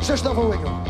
Just a Łygo.